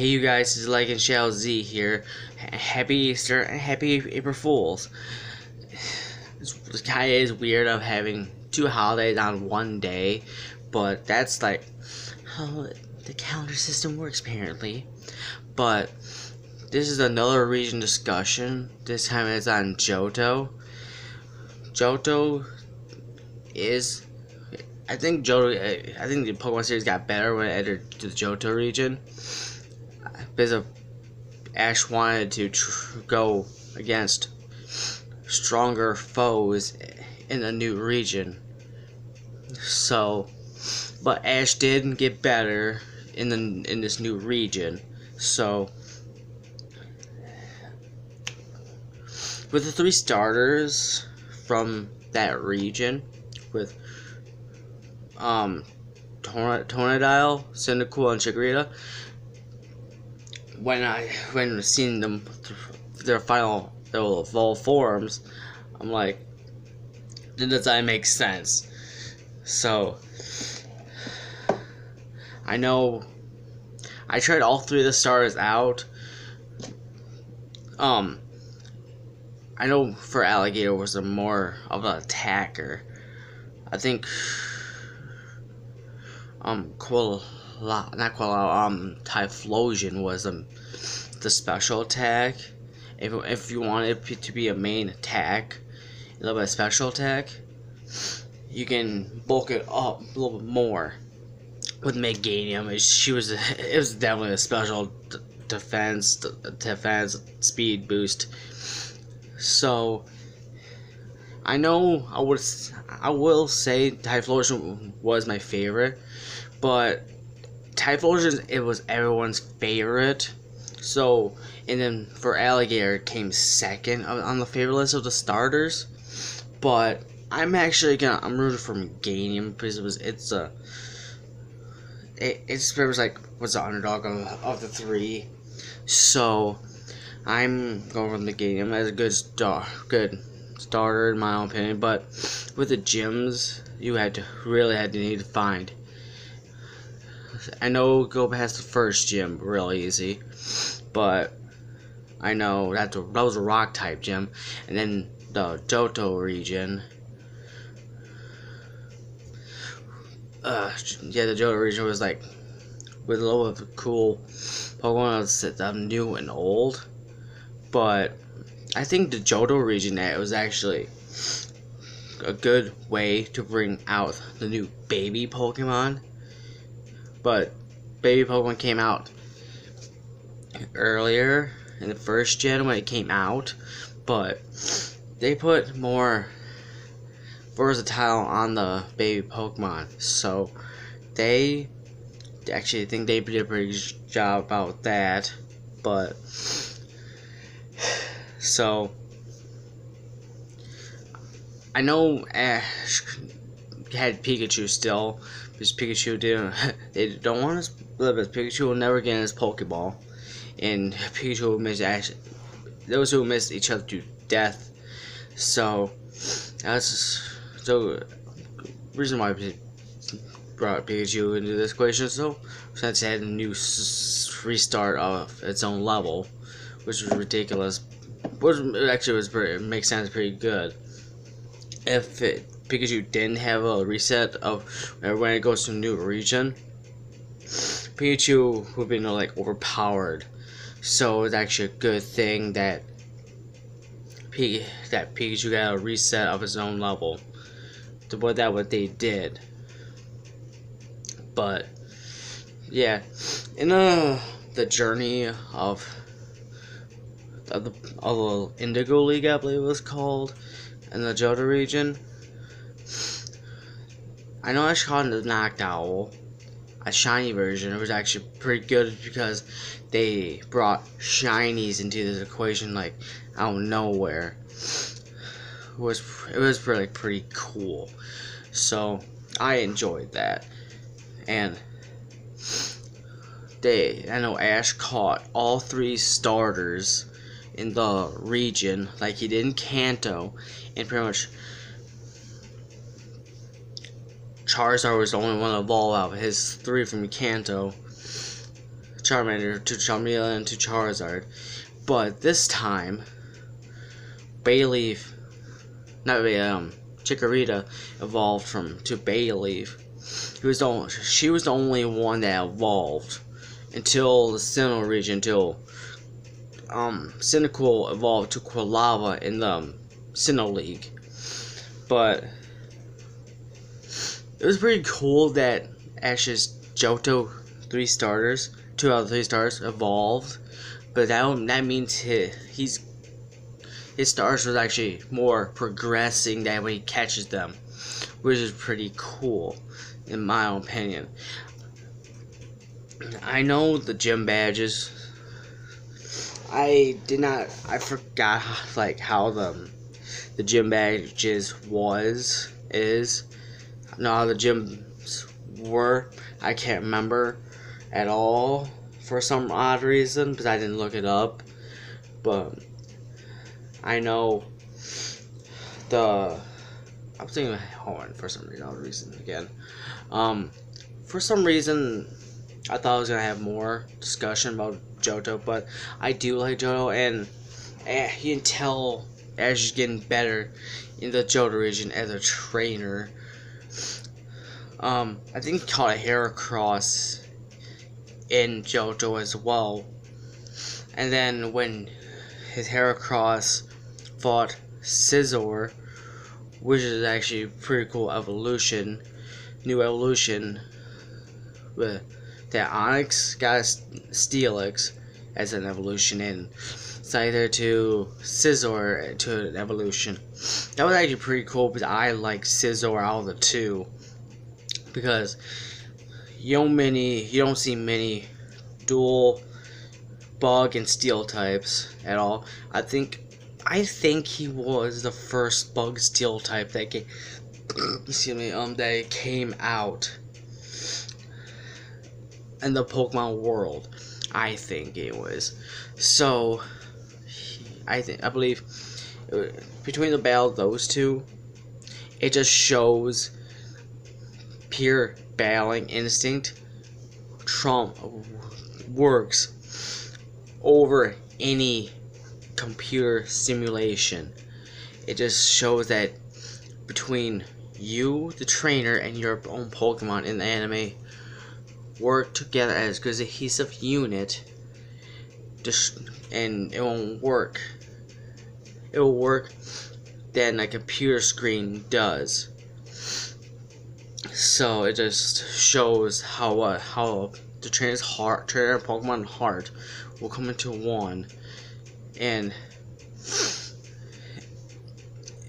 Hey you guys, it's Like and Shell Z here. Happy Easter and happy April Fools. It kind of is weird of having two holidays on one day, but that's like how the calendar system works apparently. But this is another region discussion. This time it's on Johto. Johto is I think Johto. I think the Pokemon series got better when it entered to the Johto region of Ash wanted to go against stronger foes in a new region. So, but Ash did get better in the in this new region. So, with the three starters from that region, with um, Totodile, Cyndaquil, and Chikorita, when I when seeing them their final their full forms, I'm like, the design makes sense. So I know I tried all three of the stars out. Um I know Feraligatr was a more of an attacker. I think um Not Quilla um Typhlosion was um the special attack. If if you want it to be a main attack, a little bit of special attack, you can bulk it up a little bit more with Meganium. She was it was definitely a special defense defense speed boost. So I know I would I will say Typhlosion was my favorite, but Typhlosion it was everyone's favorite. So and then Feraligatr came second on the favorite list of the starters. But I'm actually gonna I'm rooting for Meganium because it was it's a it, it's it was like was the underdog of, of the three. So I'm going with Meganium as a good star good starter in my own opinion. But with the gyms you had to really had to need to find I know go past the first gym real easy, but I know that that was a rock type gym, and then the Johto region. Uh, yeah, the Johto region was like with a lot of cool Pokemon that I'm new and old, but I think the Johto region that was actually a good way to bring out the new baby Pokemon but Baby Pokemon came out earlier in the first gen when it came out, but they put more versatile on the baby Pokemon. So they actually think they did a pretty good job about that. But so I know Ash had Pikachu still, because Pikachu didn't. They don't want to split because Pikachu will never get his Pokeball, and Pikachu will miss Ash. Those who miss each other to death. So that's so reason why I brought Pikachu into this equation. So since it had a new restart of its own level, which was ridiculous. Which actually was pretty, makes sense pretty good. If it Pikachu didn't have a reset of when it goes to new region, Pikachu would be like overpowered. So it's actually a good thing that P that Pikachu got a reset of his own level. To what that what they did. But yeah, in uh, the journey of of the, of the Indigo League, I believe it was called, in the Johto region. I know I called the Noctowl, a shiny version. It was actually pretty good because they brought shinies into this equation like out of nowhere. It was it was really pretty cool. So I enjoyed that, and they I know Ash caught all three starters in the region like he did in Kanto, and pretty much Charizard was the only one to evolve out of his three from Kanto. Charmander to Charmeleon to Charizard. But this time, Bayleef, not Bay, um, Chikorita evolved from to Bayleef. He was the only, she was the only one that evolved until the Sinnoh region, until um, Cyndaquil evolved to Quilava in the um, Sinnoh League. But it was pretty cool that Ash's Johto three starters, two out of three stars evolved. But that that means he, he's his stars was actually more progressing that when he catches them, which is pretty cool, in my opinion. I know the gym badges. I did not. I forgot like how the the gym badges was is. No, the gyms were. I can't remember at all for some odd reason because I didn't look it up. But I know the. I'm thinking horn for some reason, reason again. Um, for some reason, I thought I was gonna have more discussion about Johto, but I do like Johto, and, and you can tell as she's getting better in the Johto region as a trainer. Um, I think he caught a hair Heracross in Johto as well. And then when his hair Heracross fought Scizor, which is actually pretty cool evolution, new evolution with that Onix got Steelix as an evolution and Scyther to Scizor to an evolution. That was actually pretty cool because I like Scizor out of the two because you don't many you don't see many dual bug and steel types at all. I think I think he was the first bug steel type that came excuse me um that came out in the Pokemon world. I think it was. So I think I believe uh, between the battle those two, it just shows pure battling instinct trump works over any computer simulation. It just shows that between you, the trainer, and your own Pokemon in the anime work together as a cohesive unit, just and it won't work. It will work than a computer screen does. So it just shows how uh, how the trainer's heart, trainer Pokemon heart, will come into one, and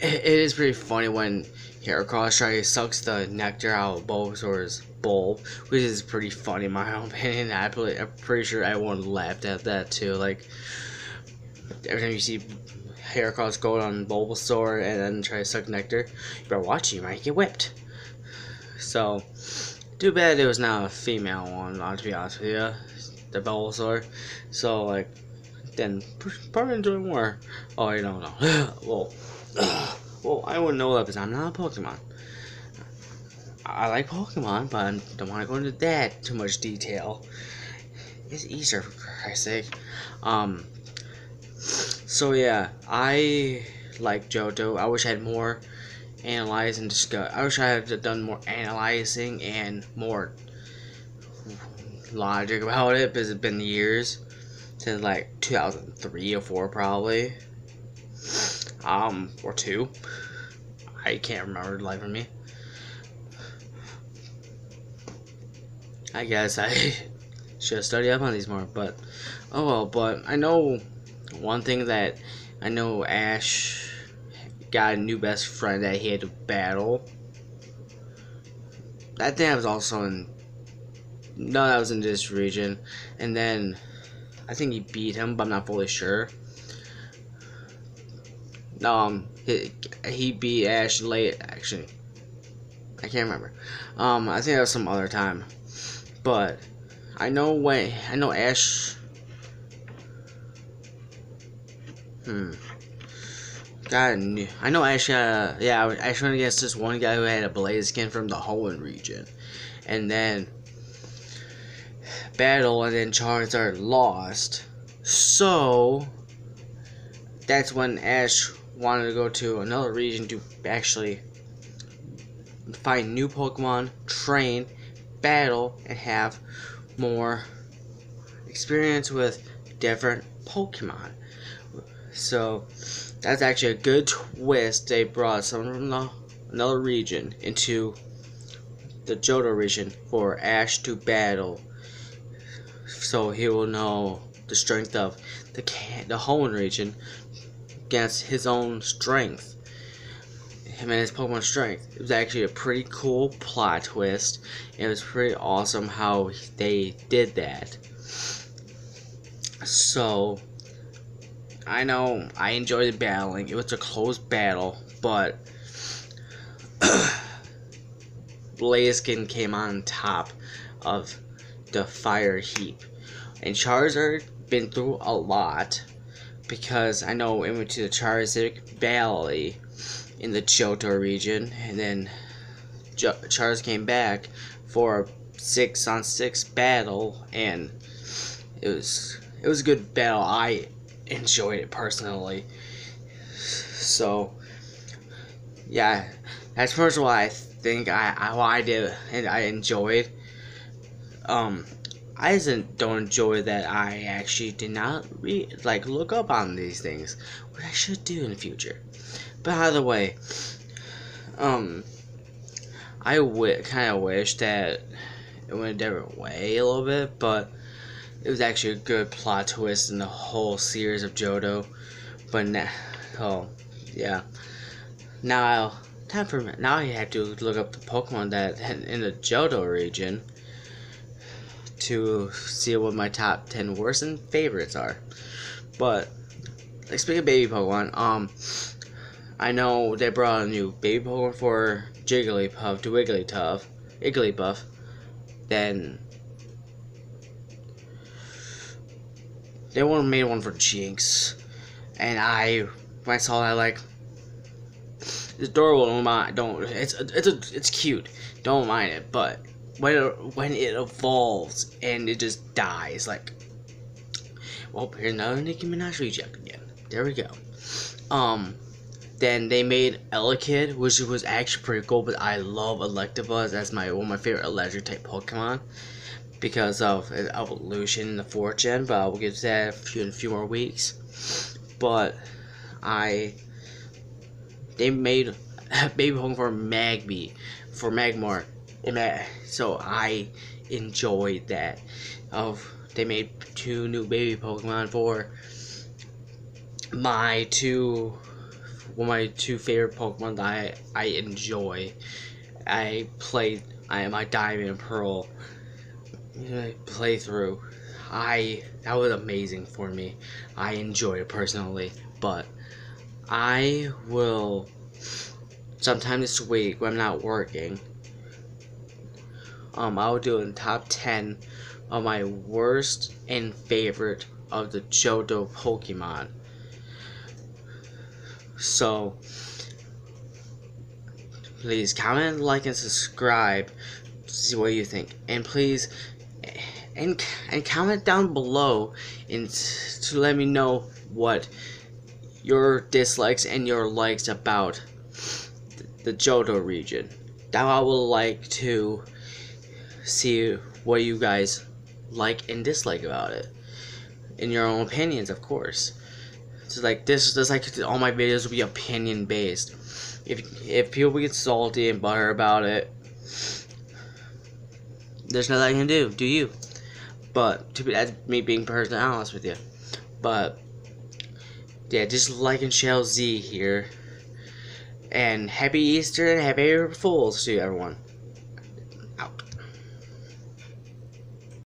it, it is pretty funny when Heracross tries sucks the nectar out of Bulbasaur's bulb, which is pretty funny in my opinion. I am pretty sure everyone laughed at that too. Like every time you see hair Heracross go on Bulbasaur and then try to suck nectar, you better watch it, you might get whipped. So, too bad it was not a female one, to be honest with you, the Bulbasaur. So, like, then probably enjoy more. Oh, I don't know. well, well, I wouldn't know that because I'm not a Pokemon. I like Pokemon, but I don't want to go into that too much detail. It's Easter, for Christ's sake. Um, so yeah, I like Johto. I wish I had more analyze and discuss. I wish I had done more analyzing and more logic about it because it's been years since like 2003 or 4 probably um or 2 I can't remember life of me I guess I should study up on these more but oh well but I know one thing that I know Ash got a new best friend that he had to battle. That thing was also in. No, that was in this region. And then I think he beat him, but I'm not fully sure. No, um, he, he beat Ash late, actually. I can't remember. Um, I think that was some other time. But I know when I know Ash. Hmm. God, I know Ash. Uh, yeah, Ash went against this one guy who had a Blaziken from the Hoenn region, and then battle and then Charizard lost. So that's when Ash wanted to go to another region to actually find new Pokemon, train, battle, and have more experience with different Pokemon. So that's actually a good twist. They brought someone from the, another region into the Johto region for Ash to battle. So he will know the strength of the the Hoenn region against his own strength. Him and his Pokemon strength. It was actually a pretty cool plot twist. It was pretty awesome how they did that. So I know I enjoyed the battling. It was a close battle, but Blaziken came on top of the fire heap. And Charizard been through a lot because I know it went to the Charizard Valley in the Johto region, and then Charizard came back for a six on six battle, and it was it was a good battle. I enjoyed it personally. So, yeah, that's first what I think I, I I did and I enjoyed. Um, I just don't enjoy that I actually did not re- like look up on these things, what I should do in the future. But the way, um, I kind of wish that it went a different way a little bit, but it was actually a good plot twist in the whole series of Johto. But now, oh, yeah. Now, I'll time for now I have to look up the Pokemon that in the Johto region to see what my top 10 worst and favorites are. But, like, speaking of baby Pokemon, um, I know they brought a new baby Pokemon for Jigglypuff to Wigglytuff, Igglybuff. Then they one made one for Jynx, and I when I saw that like it's adorable. Don't mind. Don't. It's it's a, it's cute. Don't mind it. But when it, when it evolves and it just dies, like, well, here's another Nicki Minaj reject again. There we go. Um, then they made Elekid, which was actually pretty cool. But I love Electabuzz as my one of my favorite electric type Pokemon because of evolution in the fourth gen, but I will get to that in a few more weeks. But I they made baby home for Magby for Magmar, so I enjoyed that. Of they made two new baby Pokemon for my two one of my two favorite Pokemon that I, I enjoy. I played I my Diamond and Pearl playthrough, I that was amazing for me. I enjoyed it personally, but I will sometime this week when I'm not working. Um, I will do a top ten of my worst and favorite of the Johto Pokemon. So, please comment, like, and subscribe to see what you think. And please and and comment down below and to let me know what your dislikes and your likes about the Johto region. Now I would like to see what you guys like and dislike about it. In your own opinions, of course. So like this, this like all my videos will be opinion based. If if people get salty and butter about it, there's nothing I can do. Do you? But to be that's me being personally honest with you. But yeah, just like and share Z here. And happy Easter and happy April Fools to everyone.